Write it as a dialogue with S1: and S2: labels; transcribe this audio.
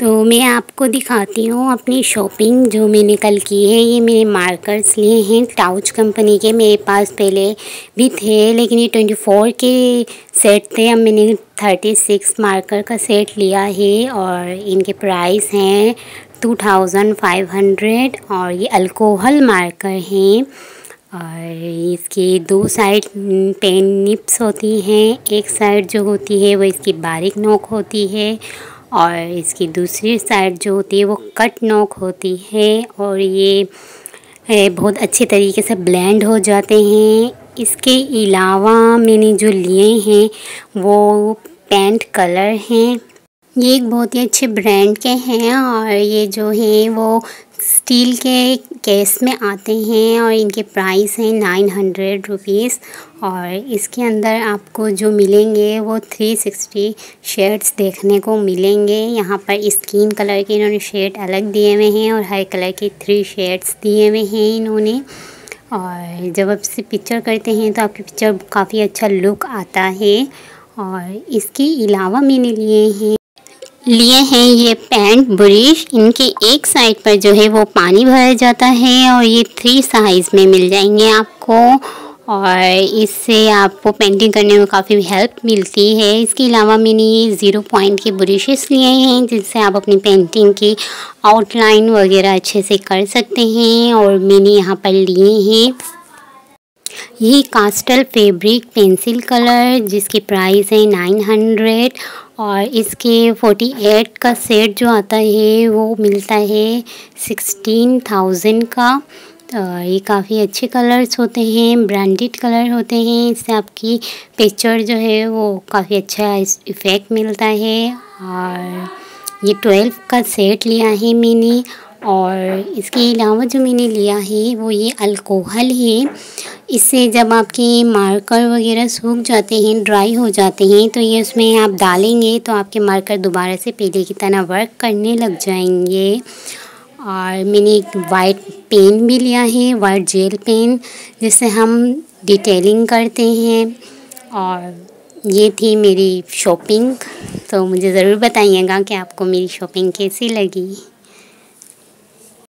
S1: तो मैं आपको दिखाती हूँ अपनी शॉपिंग जो मैंने कल की है। ये मेरे मार्कर्स लिए हैं। टाउच कंपनी के मेरे पास पहले भी थे, लेकिन ये ट्वेंटी फोर के सेट थे। अब मैंने थर्टी सिक्स मार्कर का सेट लिया है और इनके प्राइस हैं टू थाउज़ेंड फाइव हंड्रेड और ये अल्कोहल मार्कर हैं। और इसके दो साइड पेन निप्स होती हैं। एक साइड जो होती है वो इसकी बारीक नोक होती है और इसकी दूसरी साइड जो होती है वो कट नोक होती है और ये बहुत अच्छे तरीके से ब्लेंड हो जाते हैं। इसके अलावा मैंने जो लिए हैं वो पेंट कलर हैं। ये एक बहुत ही अच्छे ब्रांड के हैं और ये जो है वो स्टील के केस में आते हैं और इनके प्राइस हैं नाइन हंड्रेड रुपीज़ और इसके अंदर आपको जो मिलेंगे वो थ्री सिक्सटी शेड्स देखने को मिलेंगे। यहाँ पर स्किन कलर के इन्होंने शेड अलग दिए हुए हैं और हर कलर के थ्री शेड्स दिए हुए हैं इन्होंने। और जब आप इसे पिक्चर करते हैं तो आपकी पिक्चर काफ़ी अच्छा लुक आता है और इसके अलावा मैंने लिए हैं लिए हैं ये पैंट ब्रिश। इनके एक साइड पर जो है वो पानी भरा जाता है और ये थ्री साइज़ में मिल जाएँगे आपको। और इससे आपको पेंटिंग करने में काफ़ी हेल्प मिलती है। इसके अलावा मैंने ये ज़ीरो पॉइंट के ब्रशेस लिए हैं जिससे आप अपनी पेंटिंग की आउटलाइन वगैरह अच्छे से कर सकते हैं और मैंने यहाँ पर लिए हैं। ये कास्टल फैब्रिक पेंसिल कलर जिसकी प्राइस है नाइन हंड्रेड और इसके फोर्टी एट का सेट जो आता है, वो मिलता है सिक्सटीन थाउज़ेंड का। ये काफ़ी अच्छे कलर्स होते हैं ब्रांडेड कलर होते हैं। इससे आपकी पिक्चर जो है, वो काफ़ी अच्छा इफ़ेक्ट मिलता है। और ये ट्वेल्व का सेट लिया है मैंने। और इसके अलावा जो मैंने लिया है, वो ये अल्कोहल है। इससे जब आपके मार्कर वगैरह सूख जाते हैं ड्राई हो जाते हैं तो ये उसमें आप डालेंगे तो आपके मार्कर दोबारा से पहले की तरह वर्क करने लग जाएँगे। और मैंने एक वाइट पेन भी लिया है वाइट जेल पेन जिससे हम डिटेलिंग करते हैं। और ये थी मेरी शॉपिंग तो मुझे ज़रूर बताइएगा कि आपको मेरी शॉपिंग कैसी लगी।